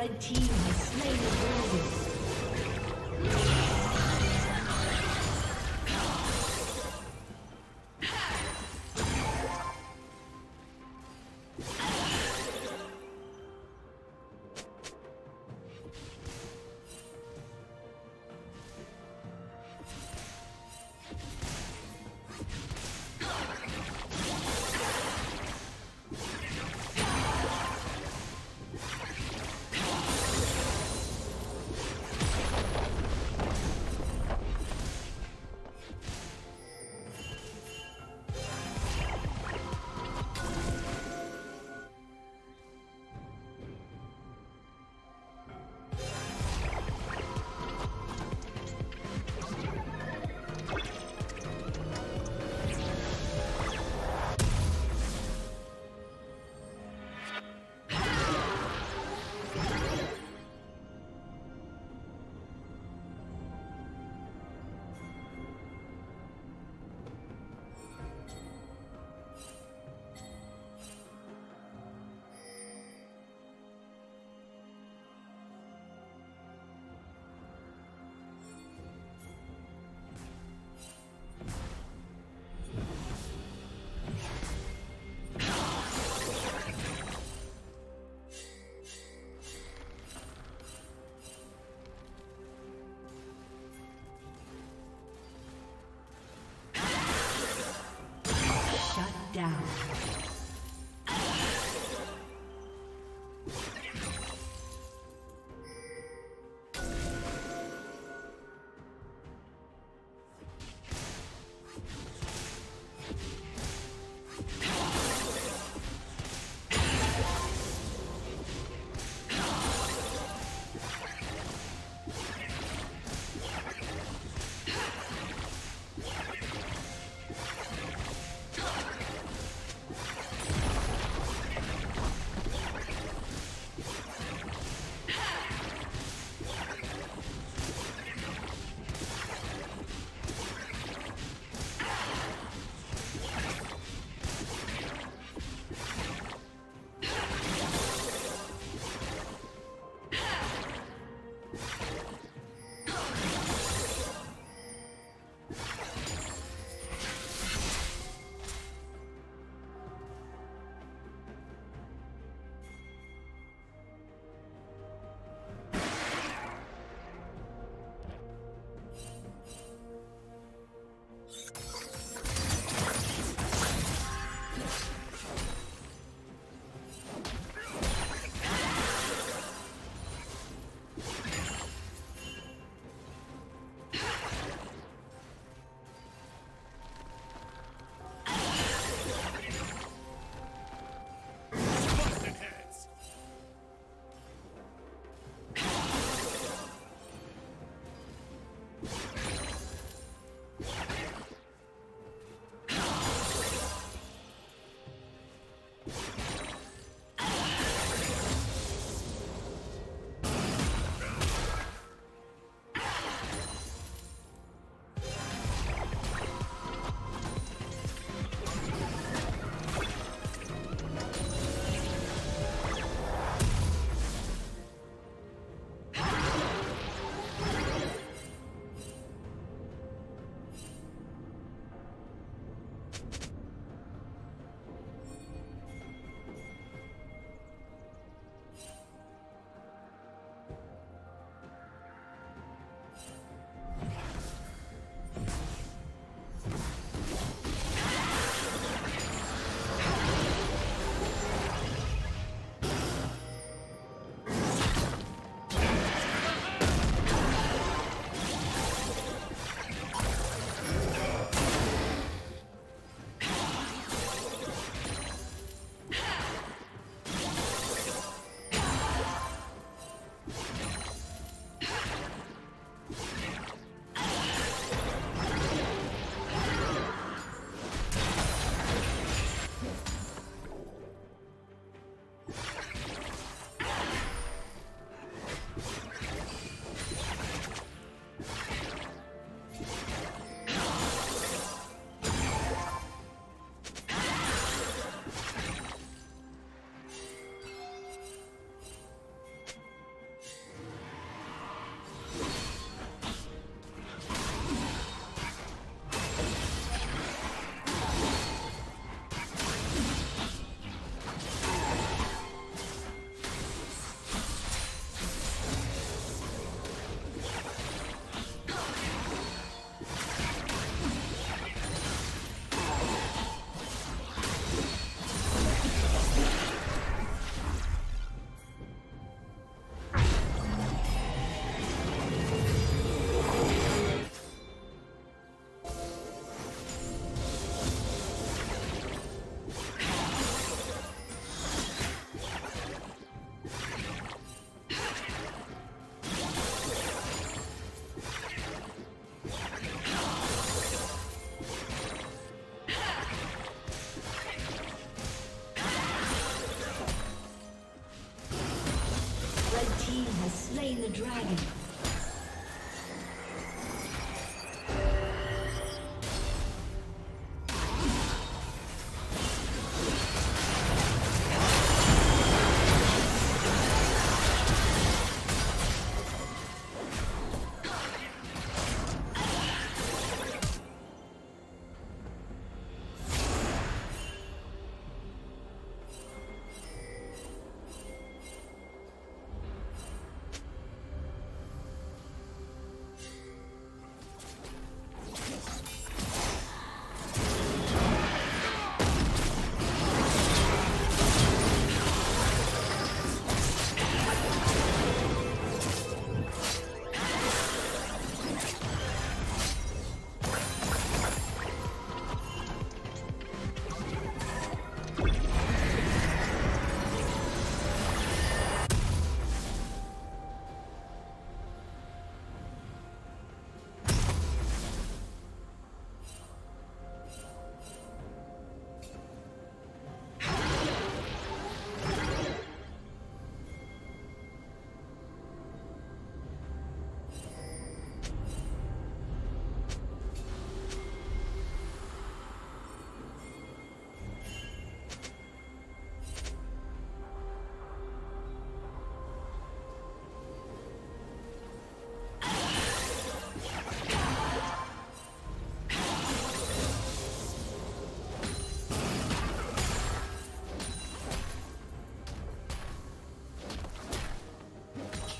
Red team.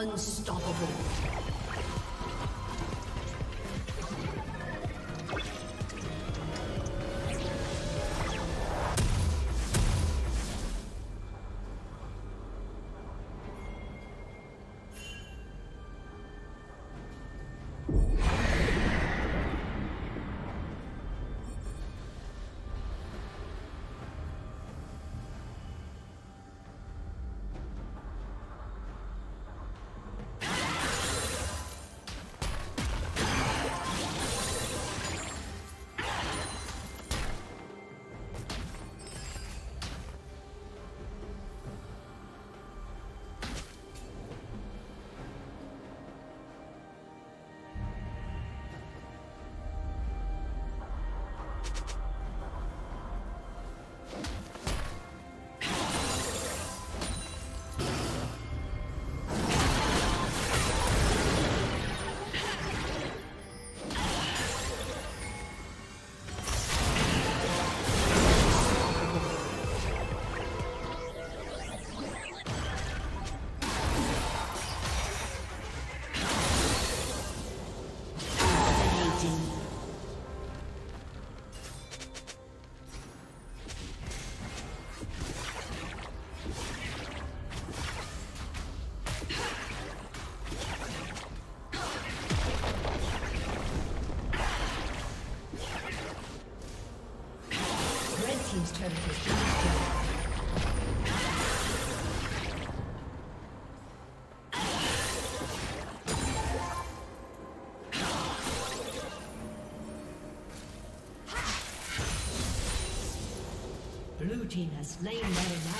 Unstoppable. Team has slain Baron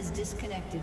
Has disconnected.